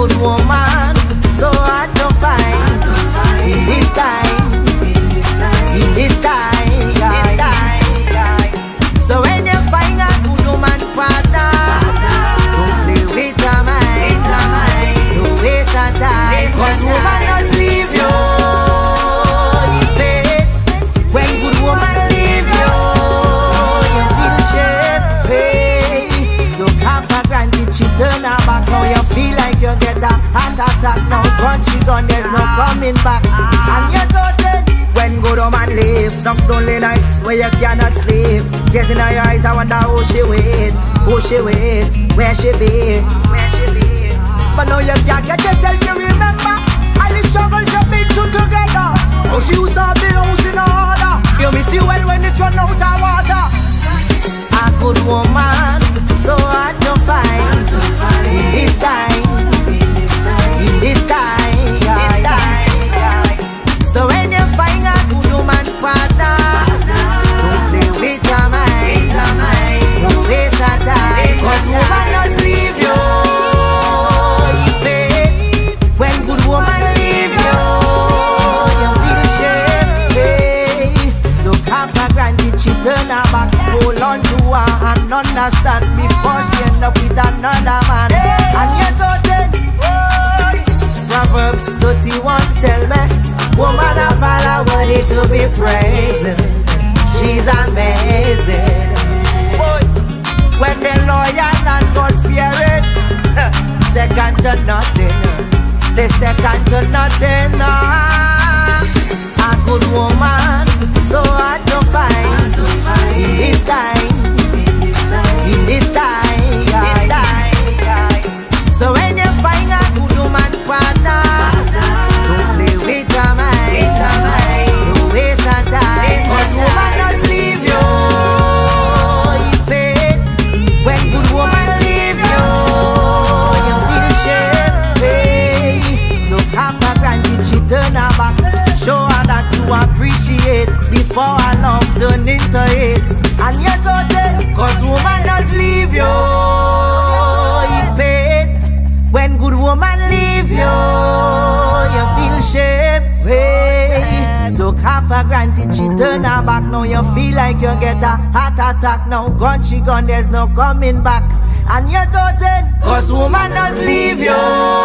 good woman, so hard to find. In this time, in this time. So when you find a good woman partner, don't play with her mind, don't waste her leave you. turn up attack now. Once you gone, there's no coming back. And you're toted when good home and live. Enough lonely nights where you cannot sleep. Tears in her eyes, I wonder who she with, who she with, where she be, where she be. But now you can't get yourself, you hold on to and understand before she end up with another man. And you don't Proverbs 31 tell me, woman of all I worthy to be praised. She's amazing. When the loyal appreciate before her love turn into hate. And you don't cause woman does leave you in pain. When good woman leave you, you feel shame. Hey, took half for granted, she turn her back. Now you feel like you get a heart attack. Now gone, she gone, there's no coming back. And you don't cause woman does leave you.